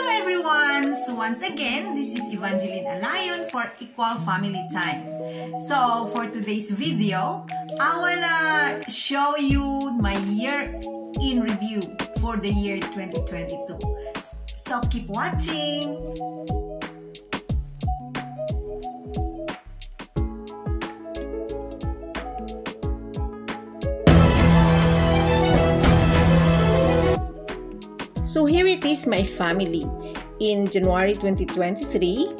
Hello everyone! So once again, this is Evangeline Alayon for Equal Family Time. So for today's video, I wanna show you my year in review for the year 2022. So keep watching! So here it is my family. In January 2023,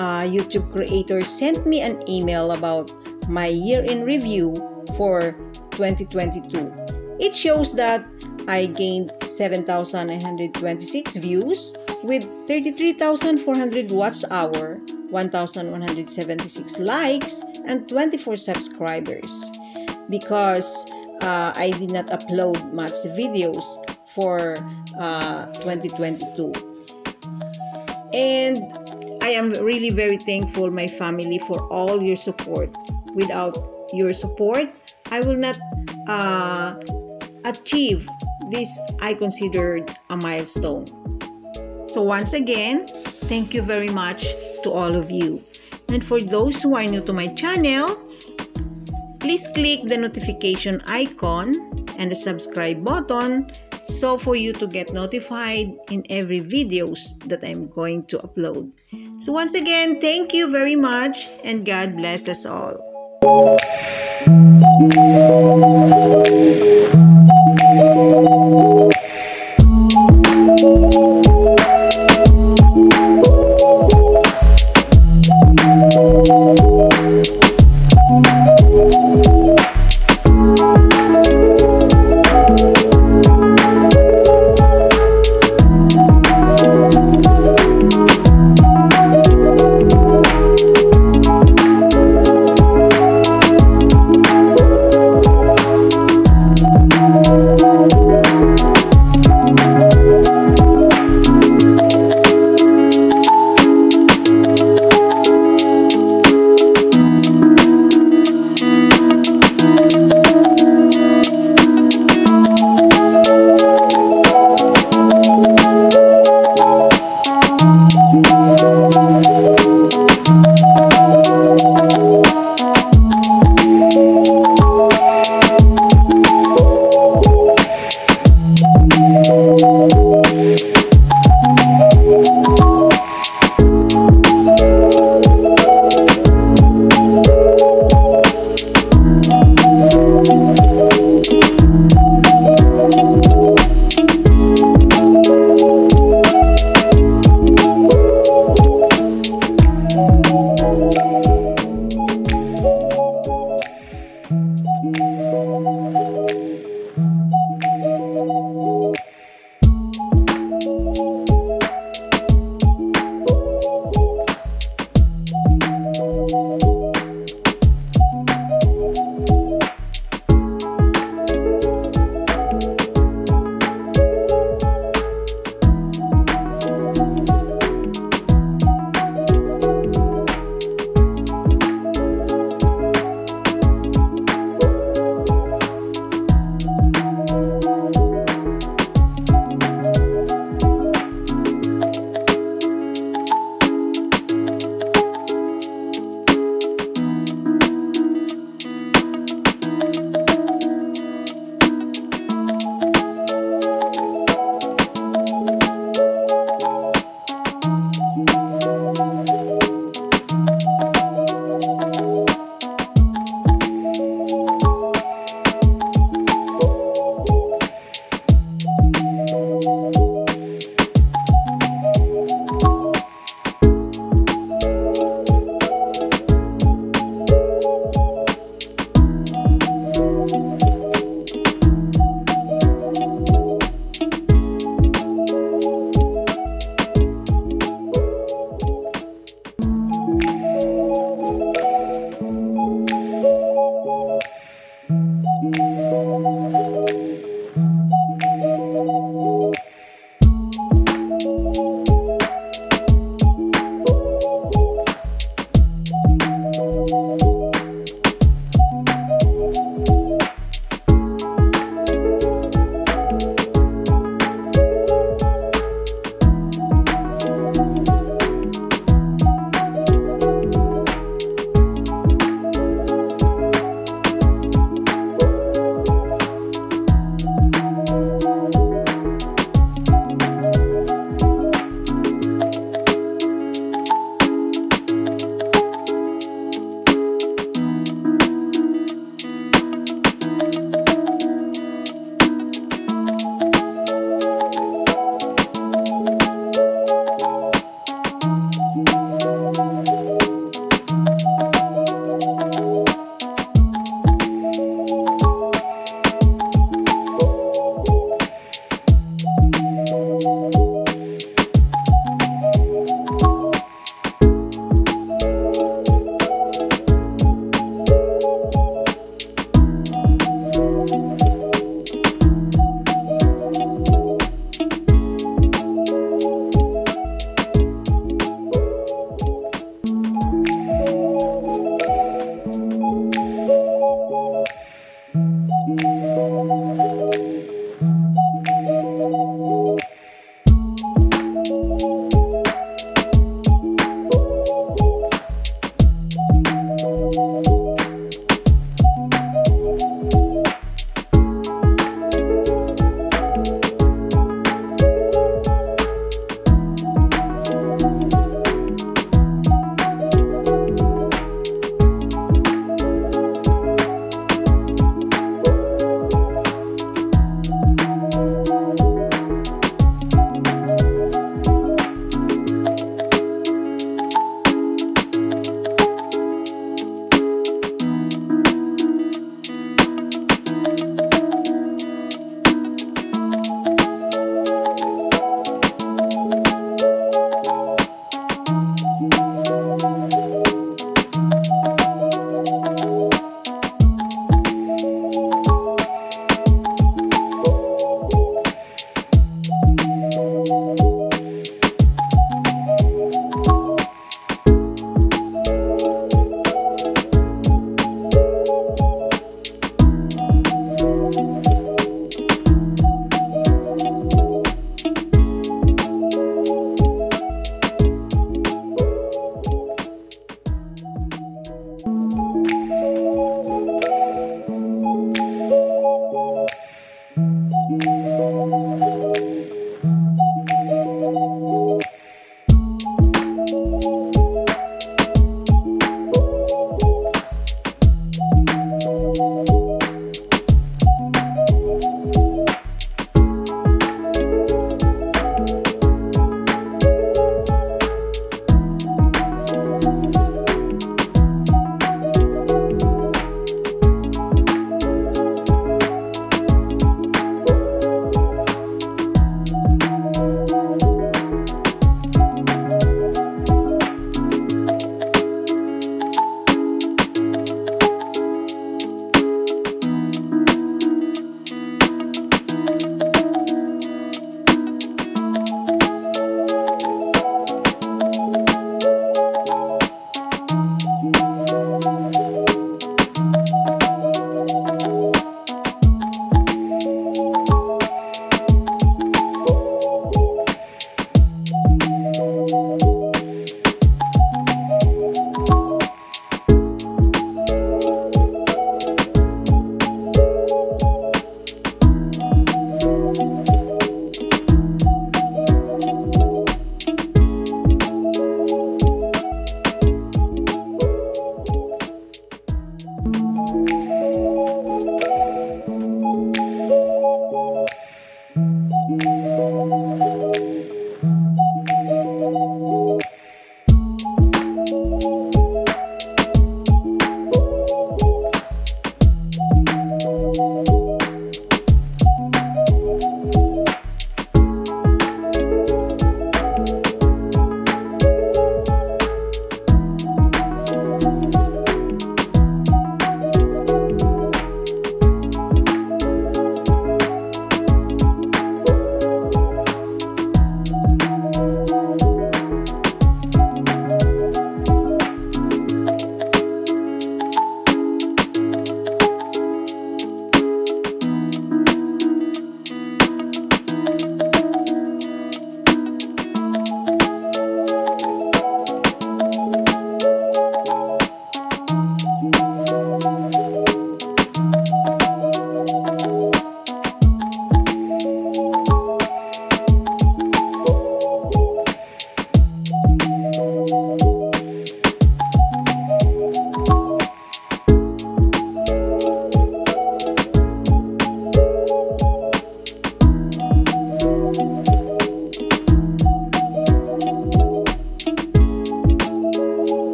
uh, YouTube creator sent me an email about my year in review for 2022. It shows that I gained 7,926 views with 33,400 watch hour, 1,176 likes, and 24 subscribers. Because uh, I did not upload much videos for uh, 2022. And I am really very thankful, my family, for all your support. Without your support, I will not uh, achieve this I considered a milestone. So once again, thank you very much to all of you. And for those who are new to my channel, please click the notification icon and the subscribe button so for you to get notified in every videos that I'm going to upload. So once again, thank you very much and God bless us all.